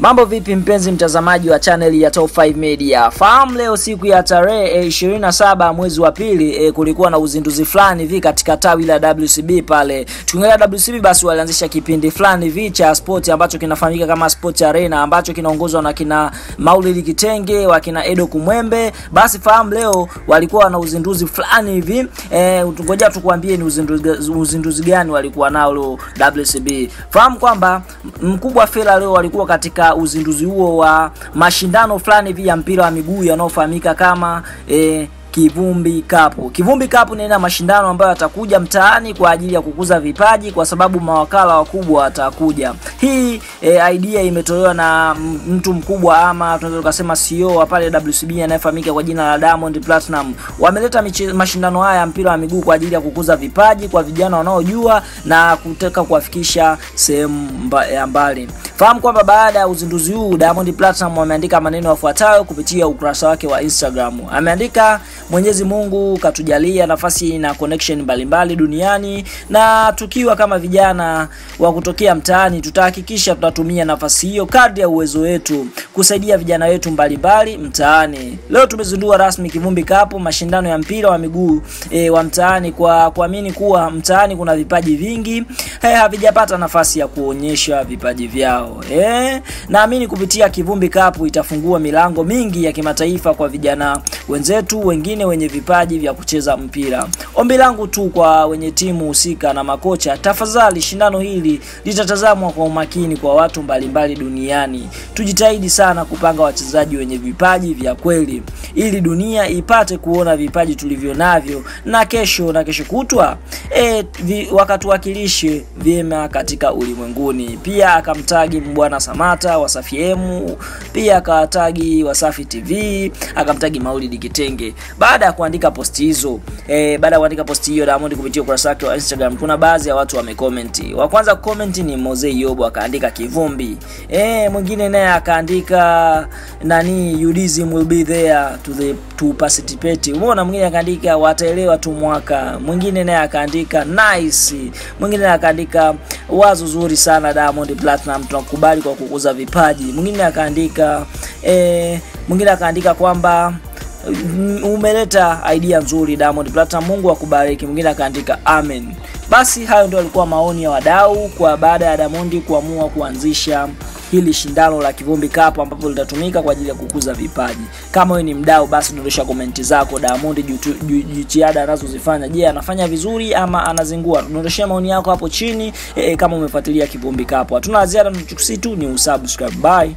Mambo vipi mpenzi mtazamaji wa channel ya Top 5 Media? Fahamu leo siku ya tarehe e, 27 mwezi wa pili e, kulikuwa na uzinduzi fulani hivi katika tawi la WCB pale. Tukiangalia WCB basi walianzisha kipindi fulani hivi cha sport ambacho kinafahamika kama Sport Arena ambacho kinaongozwa na kina Maulidi Kitenge, wakina Edo Kumwembe. Basi fahamu leo walikuwa na uzinduzi fulani hivi. E, ngoja tukwambie ni uzinduzi, uzinduzi gani walikuwa nao WCB. Fahamu kwamba mkubwa Fela leo walikuwa katika uzinduzi huo wa mashindano fulani hivi ya mpira wa miguu yanayofahamika kama eh, Kivumbi Cup. Kivumbi Cup ni aina mashindano ambayo yatakuja mtaani kwa ajili ya kukuza vipaji kwa sababu mawakala wakubwa watakuja. Hii e, idea imetolewa na mtu mkubwa ama tunaweza tukasema CEO wa pale WCB anayefahamika kwa jina la Diamond Platinum. Wameleta mashindano haya ya mpira wa miguu kwa ajili ya kukuza vipaji kwa vijana wanaojua na kutaka kuwafikisha sehemu mba, mbali. Fahamu kwamba baada ya uzinduzi huu Diamond Platinum ameandika maneno yafuatayo kupitia ukurasa wake wa Instagram. Ameandika Mwenyezi Mungu katujalia nafasi na connection mbalimbali duniani, na tukiwa kama vijana wa kutokea mtaani, tutahakikisha tutatumia nafasi hiyo kadri ya uwezo wetu kusaidia vijana wetu mbalimbali mtaani. Leo tumezindua rasmi Kivumbi Cup, mashindano ya mpira wa miguu e, wa mtaani, kwa kuamini kuwa mtaani kuna vipaji vingi e, havijapata nafasi ya kuonyesha vipaji vyao e, naamini kupitia Kivumbi Cup itafungua milango mingi ya kimataifa kwa vijana wenzetu wengine wenye vipaji vya kucheza mpira. Ombi langu tu kwa wenye timu husika na makocha, tafadhali, shindano hili litatazamwa kwa umakini kwa watu mbalimbali duniani. Tujitahidi sana kupanga wachezaji wenye vipaji vya kweli, ili dunia ipate kuona vipaji tulivyo navyo, na kesho na kesho kutwa e, vi, wakatuwakilishe vyema katika ulimwenguni. Pia akamtagi Mbwana Samata Wasafi M, pia akawatagi Wasafi TV, akamtagi Maulidi Kitenge baada ya kuandika posti hizo e, baada ya kuandika posti hiyo Diamond kupitia ukurasa wake wa Instagram, kuna baadhi ya watu wamekomenti. Wa kwanza comment ni Mose Yobo akaandika kivumbi. E, mwingine naye akaandika nani Judaism will be there to the to participate. Umeona, mwingine akaandika wataelewa tu mwaka. Mwingine naye akaandika nice. Mwingine naye akaandika wazo zuri sana Diamond Platinum, tunakubali kwa kukuza vipaji. Mwingine akaandika e, mwingine akaandika kwamba umeleta idea nzuri Diamond Platinum, Mungu akubariki. Mwingine akaandika amen. Basi hayo ndio alikuwa maoni ya wadau kwa baada ya Diamond kuamua kuanzisha hili shindano la Kivumbi Cup ambapo litatumika kwa ajili ya kukuza vipaji. Kama wewe ni mdau, basi dondosha komenti zako. Diamond jitihada anazozifanya, je, anafanya vizuri ama anazingua? Dondoshea maoni yako hapo chini e, kama umefuatilia Kivumbi Cup. Hatuna ziada, tu ni usubscribe. Bye.